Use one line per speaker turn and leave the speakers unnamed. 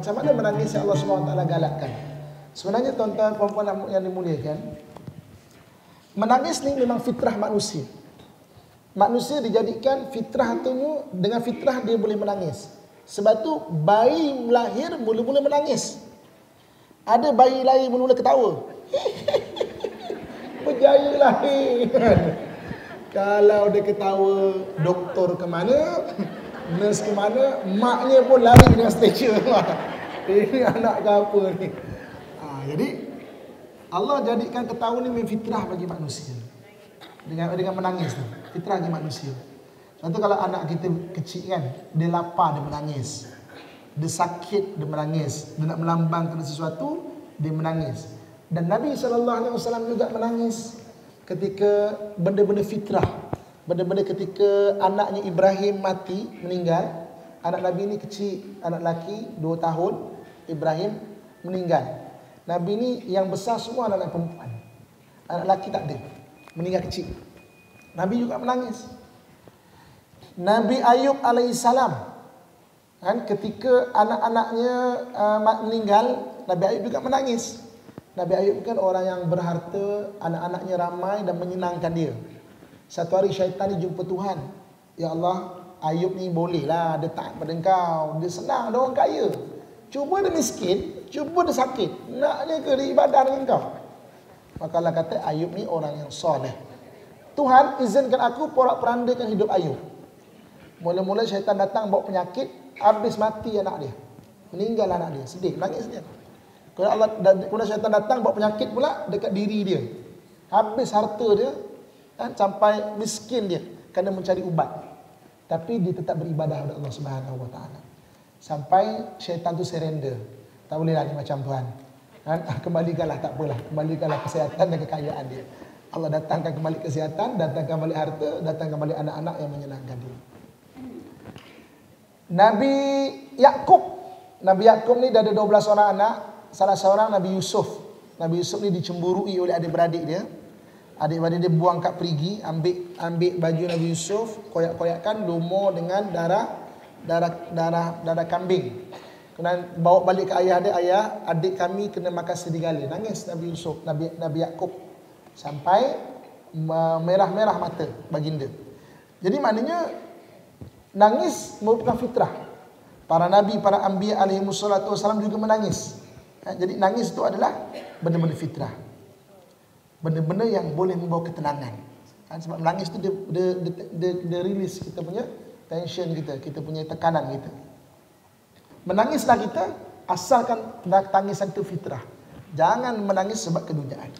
macam mana menangis yang Allah SWT galakkan. Sebenarnya tuan-tuan puan-puan yang dimuliakan, menangis ni memang fitrah manusia. Manusia dijadikan fitrah tu dengan fitrah dia boleh menangis. Sebab tu bayi lahir mula-mula menangis. Ada bayi lahir mula-mula ketawa. Berjaya lahir. Kalau dia ketawa, doktor ke mana, nurse ke mana, maknya pun lari dengan stretcher. Ini anak ke apa ni? Ha, jadi Allah jadikan ketawa ni fitrah bagi manusia. Dengan dengan menangis tu. Fitrah bagi manusia. Contoh kalau anak kita kecil kan, dia lapar dia menangis. Dia sakit dia menangis. Dia nak melambangkan sesuatu, dia menangis. Dan Nabi SAW juga menangis ketika benda-benda fitrah benda-benda ketika anaknya Ibrahim mati meninggal anak Nabi ini kecil anak laki 2 tahun Ibrahim meninggal. Nabi ini yang besar semua anak perempuan. Anak laki tak ada meninggal kecil. Nabi juga menangis. Nabi Ayub alaihissalam kan ketika anak-anaknya uh, meninggal Nabi Ayub juga menangis. Nabi Ayub kan orang yang berharta, anak-anaknya ramai dan menyenangkan dia. Satu hari syaitan ni jumpa Tuhan. Ya Allah, Ayub ni bolehlah dia tak pada engkau. Dia senang, dia orang kaya. Cuba dia miskin, cuba dia sakit. Naknya ke dia ibadah dengan engkau? Maka Allah kata Ayub ni orang yang soleh. Tuhan izinkan aku porak-perandakan hidup Ayub. Mula-mula syaitan datang bawa penyakit, habis mati anak dia. Meninggal anak dia, sedih, nangis dia. Kemudian Allah kemudian syaitan datang bawa penyakit pula dekat diri dia. Habis harta dia kan sampai miskin dia kerana mencari ubat. Tapi dia tetap beribadah kepada Allah Subhanahu wa taala. Sampai syaitan tu surrender. Tak boleh lagi macam Tuhan. Kan kembalikanlah tak apalah, kembalikanlah kesihatan dan kekayaan dia. Allah datangkan kembali kesihatan, datangkan kembali harta, datangkan kembali anak-anak yang menyenangkan dia. Nabi Yakub, Nabi Yakub ni dah ada 12 orang anak, salah seorang Nabi Yusuf. Nabi Yusuf ni dicemburui oleh adik-beradik dia. Adik-beradik dia buang kat perigi, ambil ambil baju Nabi Yusuf, koyak-koyakkan lumur dengan darah darah darah darah kambing. Kemudian bawa balik ke ayah dia, ayah, adik kami kena makan serigala. Nangis Nabi Yusuf, Nabi Nabi Yakub sampai merah-merah mata baginda. Jadi maknanya nangis merupakan fitrah. Para nabi, para anbiya alaihi wasallam juga menangis. Ha, jadi nangis itu adalah benda-benda fitrah. Benda-benda yang boleh membawa ketenangan. Ha, sebab menangis itu dia, dia, dia, dia, dia release kita punya tension kita, kita punya tekanan kita. Menangislah kita asalkan tangisan itu fitrah. Jangan menangis sebab keduniaan.